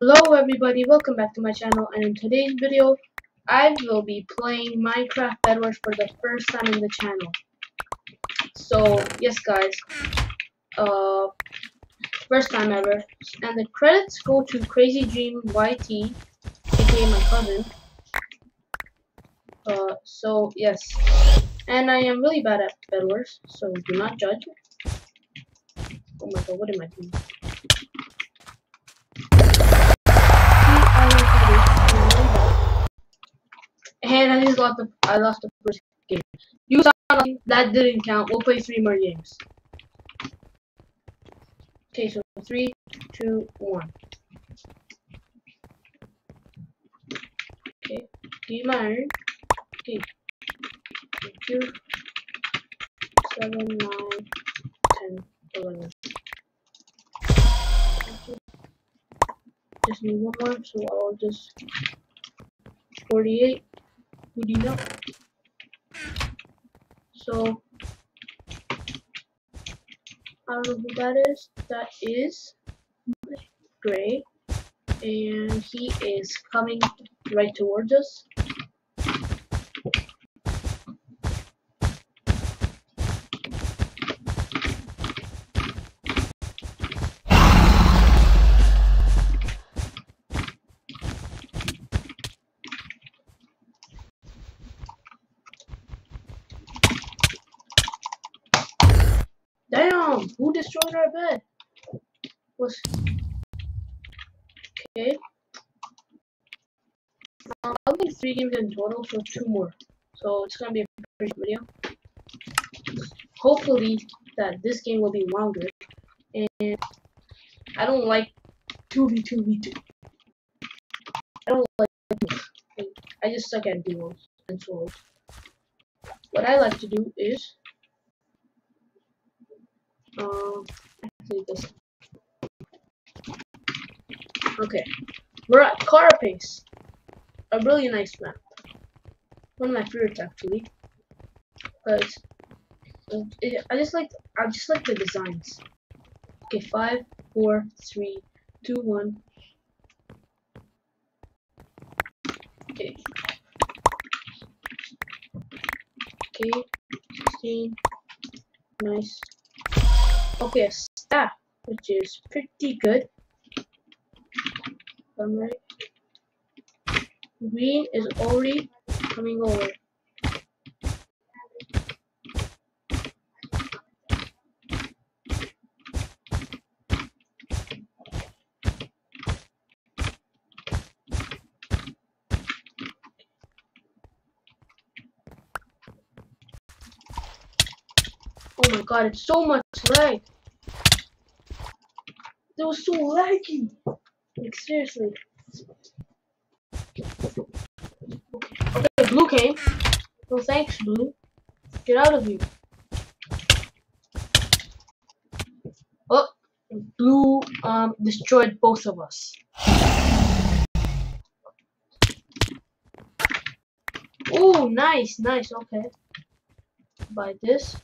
Hello everybody, welcome back to my channel. And in today's video I will be playing Minecraft Bedwars for the first time in the channel. So yes guys, uh, first time ever. And the credits go to Crazy Dream YT aka my cousin. Uh, so yes, and I am really bad at Bed Wars, so do not judge. Oh my god, what am I doing? And I just lost the I lost the first game. You saw that didn't count. We'll play three more games. Okay, so three, two, one. Okay, game iron. Okay. You. Seven, nine, ten, eleven. Just need one more, so I'll just 48. Who do you know? So, I don't know who that is. That is Gray, and he is coming right towards us. Damn! Was okay. Um, I'll make three games in total, so two more. So it's gonna be a pretty video. Hopefully that this game will be longer. And I don't like 2v2v2. I don't like I just suck at duos and solos. What I like to do is um, actually this. Okay, we're at Carapace, a really nice map. One of my favorites actually, because I just like I just like the designs. Okay, five, four, three, two, one. Okay. Okay, 16. Nice. Okay, staff, which is pretty good. Alright. Green is already coming over. Oh my god, it's so much lag. It was so laggy. Like seriously. Okay, blue came. No thanks, blue. Get out of here. Oh, blue um destroyed both of us. Oh, nice, nice. Okay. Buy this.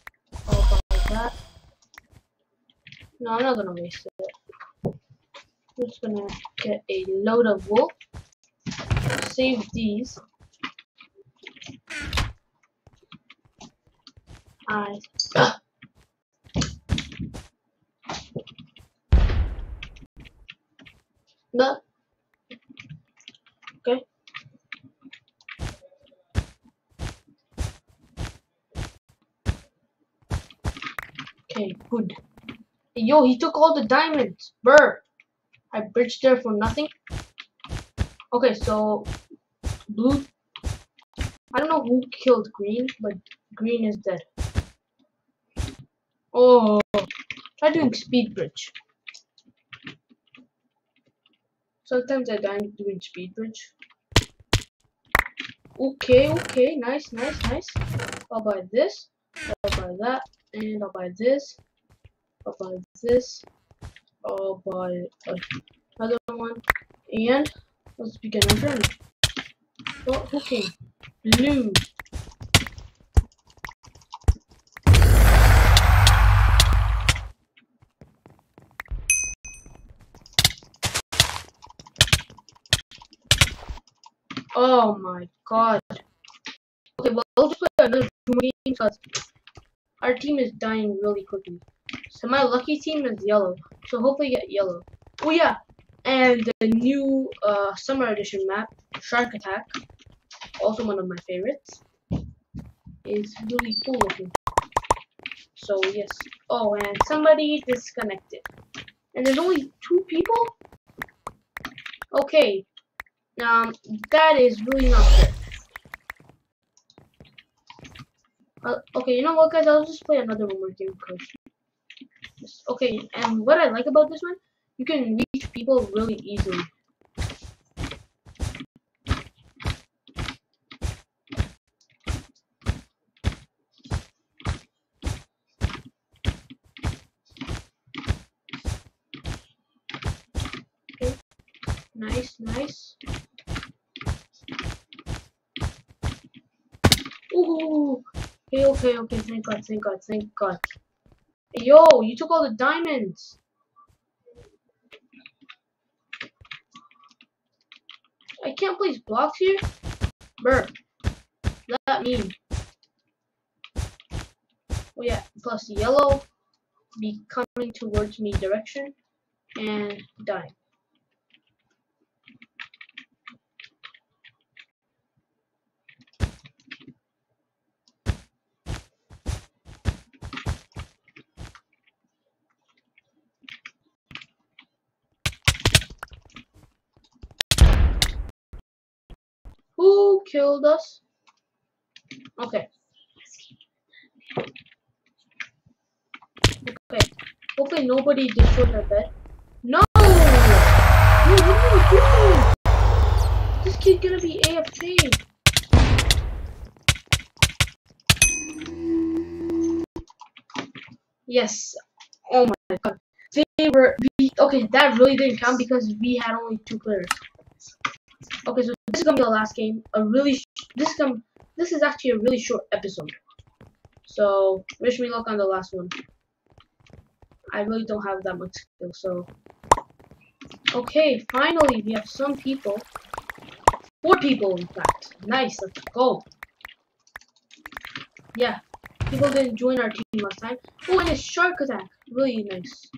I'll buy that. No, I'm not gonna waste it. I'm just gonna get a load of wool. Save these. I no. Okay. Okay, good. Yo, he took all the diamonds. Burr. I bridged there for nothing. Okay, so blue. I don't know who killed green, but green is dead. Oh, try doing speed bridge. Sometimes I die doing speed bridge. Okay, okay, nice, nice, nice. I'll buy this. I'll buy that, and I'll buy this, I'll buy this, I'll buy another one, and let's begin our journey. Well, okay. Blue. Oh my god. Okay, well, I'll just play another game because our team is dying really quickly. So my lucky team is yellow. So hopefully get yellow. Oh yeah, and the new uh, summer edition map, Shark Attack, also one of my favorites, is really cool looking. So yes. Oh, and somebody disconnected. And there's only two people? Okay. Um, that is really not fair. Uh, okay, you know what, guys? I'll just play another one more game because. Okay, and what I like about this one, you can reach people really easily. Okay, nice, nice. Ooh, okay, okay, okay. Thank God, thank God, thank God. Yo, you took all the diamonds. I can't place blocks here? Brr. That mean. Oh yeah, plus yellow be coming towards me direction and die. Killed us? Okay. Okay. Hopefully nobody destroyed our bed. No! No, what are you doing? This kid gonna be AFK. Yes. Oh my god. They were we okay, that really didn't count because we had only two players. Okay, so this is gonna be the last game. A really this is gonna this is actually a really short episode. So wish me luck on the last one. I really don't have that much skill, so okay. Finally, we have some people. Four people, in fact. Nice. Let's go. Yeah, people didn't join our team last time. Oh, and a shark attack. Really nice.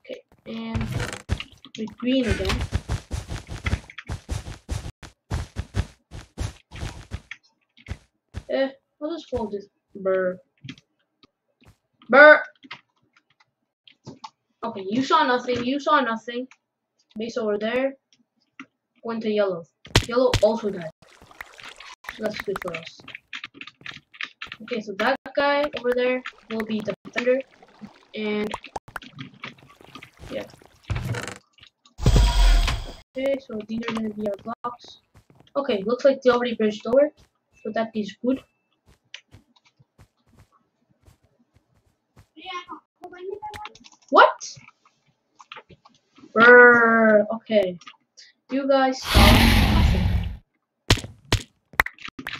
Okay, and with green again. I'll just. Burr. Burr! Okay, you saw nothing. You saw nothing. Base over there. Went to yellow. Yellow also died. That's good for us. Okay, so that guy over there will be the defender. And yeah. Okay, so these are gonna be our blocks. Okay, looks like they already bridged over. So that is good. What? Brr, okay. You guys.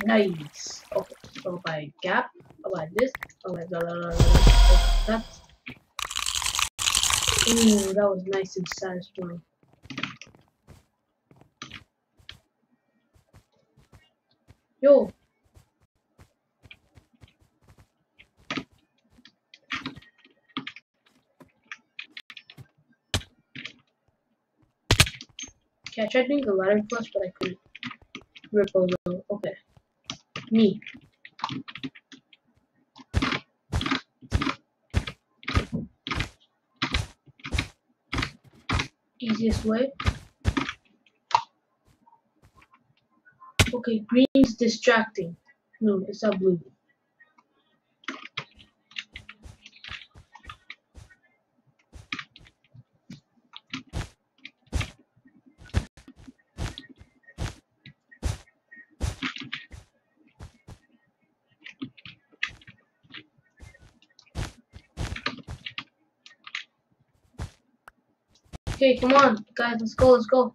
Nice. Okay, so buy gap, buy this, blah, blah, blah, blah, that. Ooh, that was nice and satisfying. Yo. Okay, I tried doing the ladder plus, but I couldn't. Ripple though. Okay. Me. Easiest way. Okay, green's distracting. No, it's not blue. Okay, come on, guys, let's go, let's go.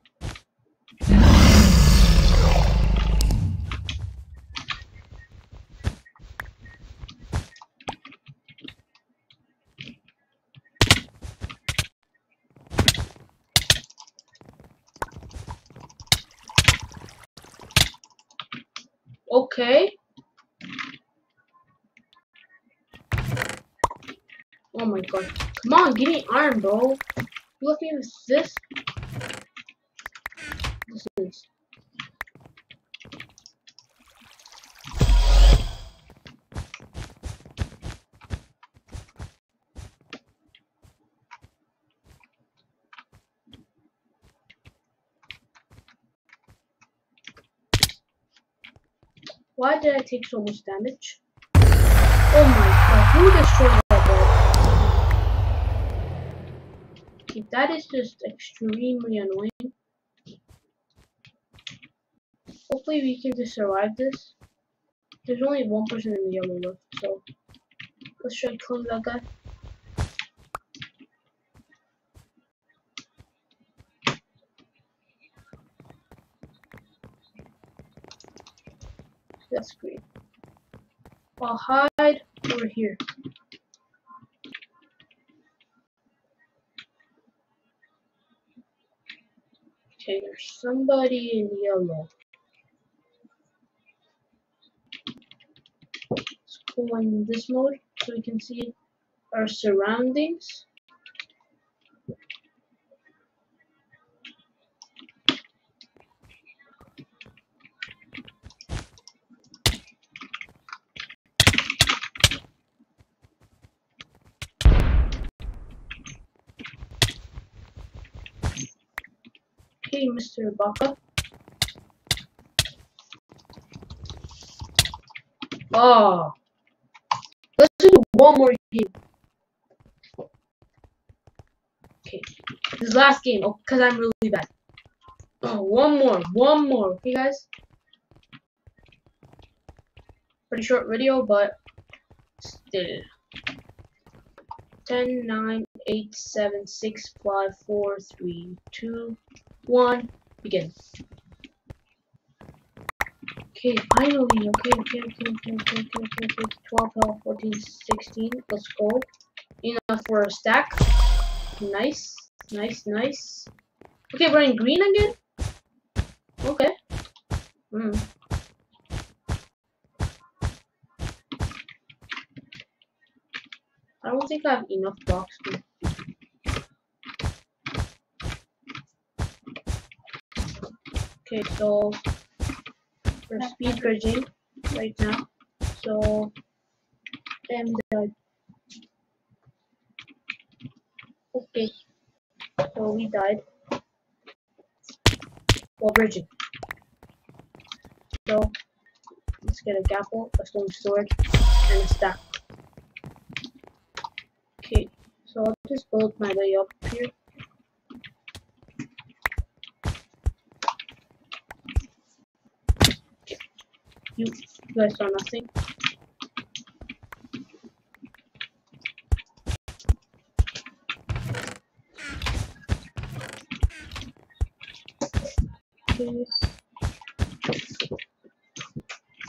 Okay. Oh my god. Come on, give me iron, bro. You left me with this? This is. Why did I take so much damage? Oh my god, who destroyed that is just extremely annoying. Hopefully we can just survive this. There's only one person in the yellow left, so let's try killing that guy. That's great. I'll hide over here. Okay, there's somebody in yellow. Let's go in this mode so we can see our surroundings. Mr. Baka. Oh. Let's do one more game. Okay. This last game, oh, because I'm really bad. Oh, one more, one more. Okay, guys? Pretty short video, but still. 10, 9, 8, 7, 6, 5, 4, 3, 2, 1, begin. Okay, finally, okay, okay, okay, okay, okay, okay, okay, okay, 12, 12, 14, 16, let's go. Enough for a stack. Nice, nice, nice. Okay, we're in green again? Okay. Hmm. I don't think I have enough blocks Okay, so we're speed bridging right now. So and uh, okay, so we died while bridging. So let's get a gapple, a stone sword, and a stack. Okay, so I'll just build my way up here. You, guys saw nothing.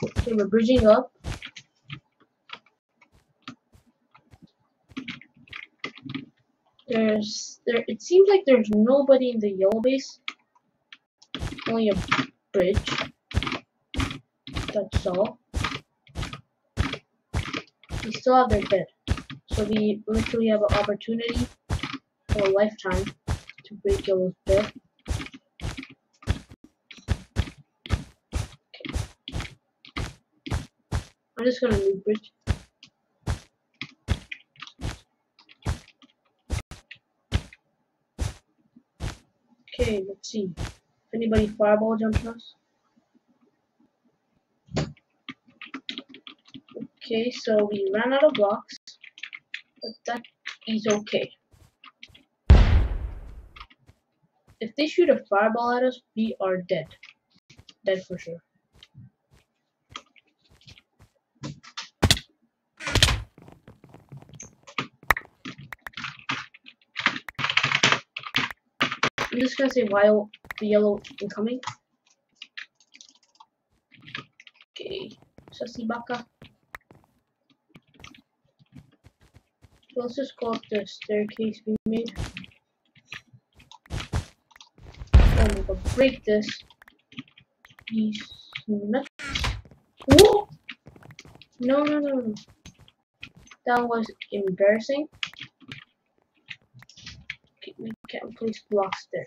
Okay, we're bridging up. There's there it seems like there's nobody in the yellow base. Only a bridge. That's all. We still have their bed. So we literally have an opportunity for a lifetime to break yellow's bed. I'm just gonna move bridge. Okay, let's see. If anybody fireball jumps us. Okay, so we ran out of blocks, but that is okay. If they shoot a fireball at us, we are dead. Dead for sure. I'm just gonna say while the yellow incoming. Okay, Sasibaka. Let's just go up the staircase we made. Oh my god, break this. These nuts. Whoa! No, no, no, no. That was embarrassing. Okay, we can't place blocks there.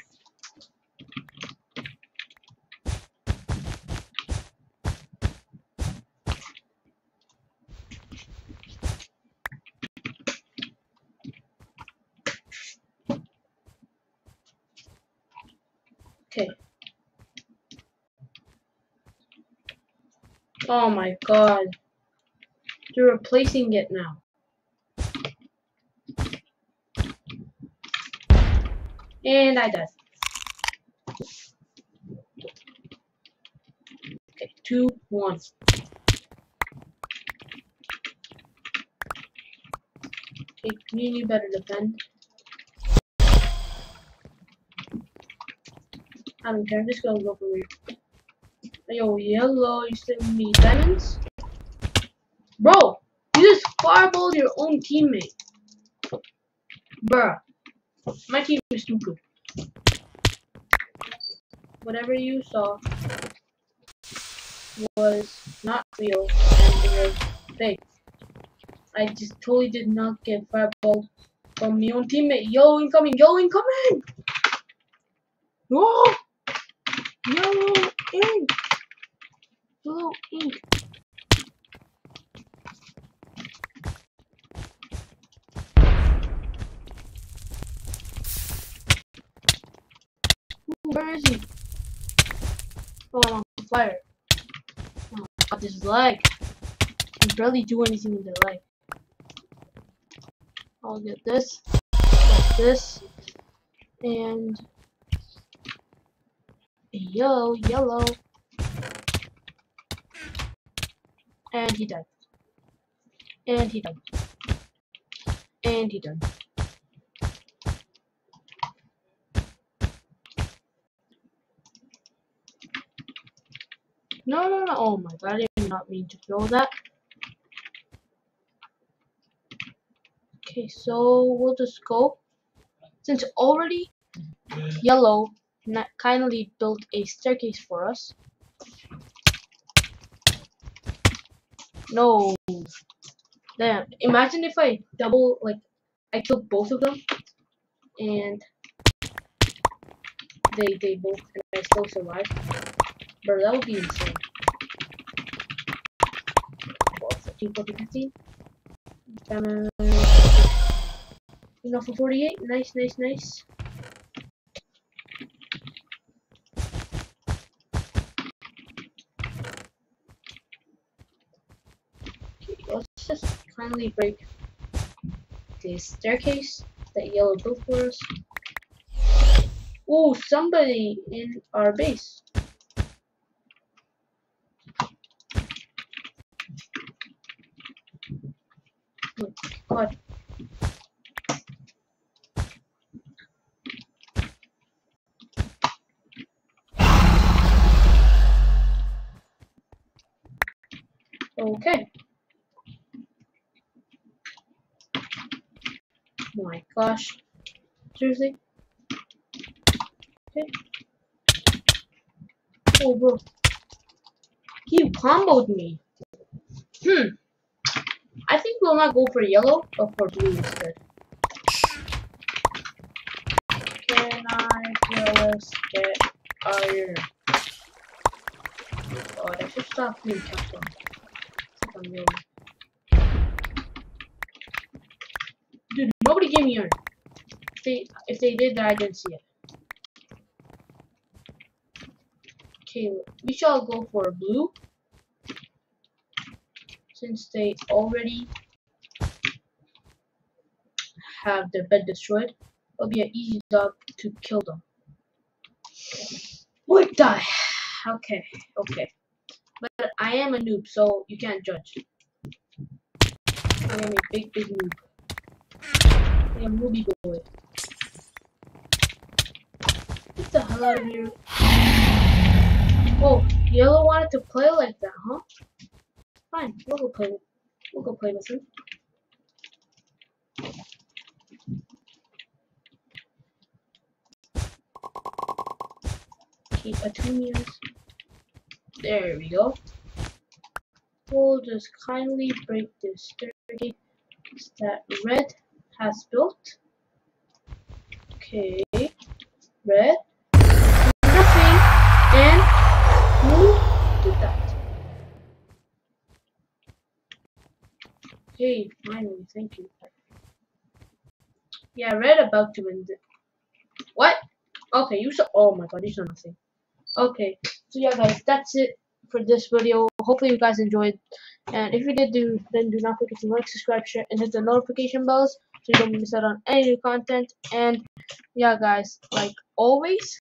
Okay. Oh my god. They're replacing it now. And I died. Okay, two, one. Okay, community better defend. I don't care, I'm just gonna go for you. Yo, yellow, you send me diamonds? Bro, you just fireballed your own teammate. Bruh. My team is stupid. Whatever you saw was not real and it was fake. I just totally did not get fireballed from my own teammate. Yo, incoming! Yo, incoming! Oh! Yellow ink! Yellow ink! Where is he? Oh, I'm on fire. Oh, this is lag. I can barely do anything with the lag. I'll get this, get this, and yo, yellow. And he died. And he died. And he died. No, no, no. Oh my god, I did not mean to throw that. Okay, so we'll just go. Since already yellow kindly built a staircase for us. No. Damn. Imagine if I double, like, I killed both of them. And they, they both, and I still survive. Bro, that would be insane. Well, 15, 14, 15. Damn. Enough for 48. Nice, nice, nice. let's kindly break the staircase that yellow built for us. Oh, somebody in our base. God. Okay. My gosh. Seriously? Okay. Oh, bro. He comboed me. Hmm. I think we'll not go for yellow, but for blue instead. Can I just get iron? Oh, I should stop being kept on. Nobody gave me iron. If they, if they did that, I didn't see it. Okay, we shall go for blue. Since they already have their bed destroyed, it'll be an easy job to kill them. What die? Okay, okay. But I am a noob, so you can't judge. I am a big, big noob. Am Ruby Boy. Get the hell out of here. Oh, Yellow wanted to play like that, huh? Fine, we'll go play. We'll go play with him. Keep petunias. There we go. We'll just kindly break this staircase that red has built. Okay, red, nothing, and who did that? Okay, finally, thank you. Yeah, red about to win it. What? Okay, you saw. Oh my god, you saw nothing. Okay, so yeah, guys, that's it for this video. Hopefully, you guys enjoyed. And if you did do, then do not forget to like, subscribe, share, and hit the notification bells so you don't miss out on any new content. And yeah, guys, like always,